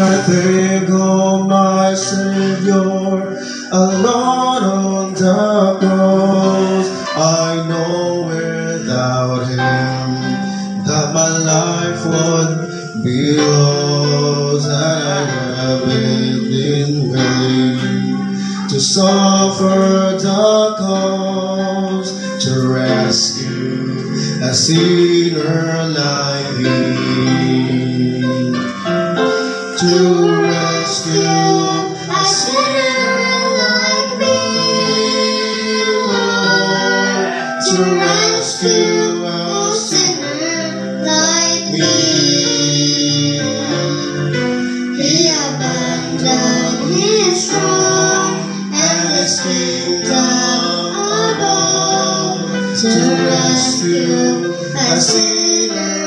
I think of my Savior alone on the cross, I know without Him that my life would be lost, and I have been willing to suffer the cost to rescue a sinner like me to rescue A sinner like me, Lord, to rescue a oh, sinner like me. He abandoned his throne and his kingdom above to rescue a sinner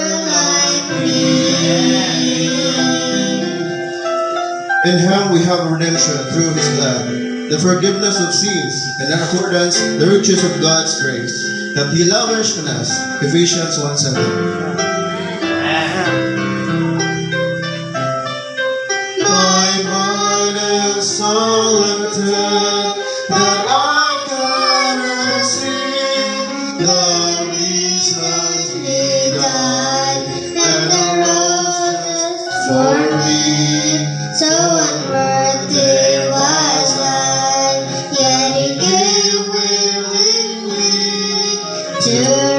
In him we have redemption through his blood, the forgiveness of sins, and in accordance the riches of God's grace, that he lavished on us. Ephesians 1 7. My willingly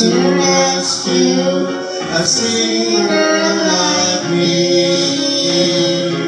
to rescue A sinner like me.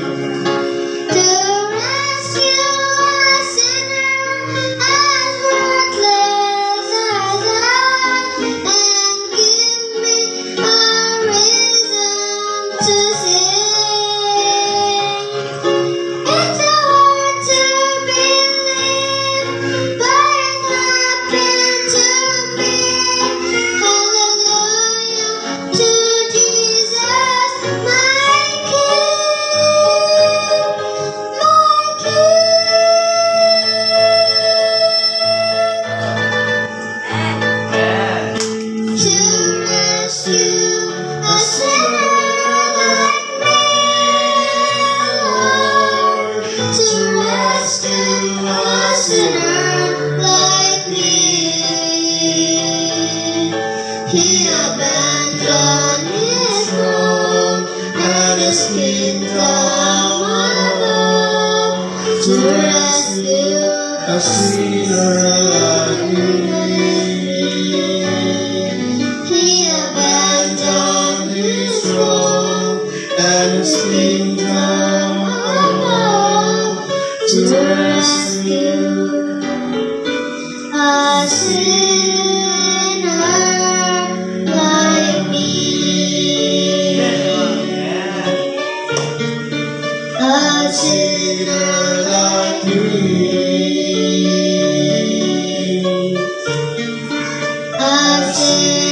He abandoned his throne and his kingdom above to rescue A sinner like me. He abandoned his throne And his kingdom above to rescue a sinner I see.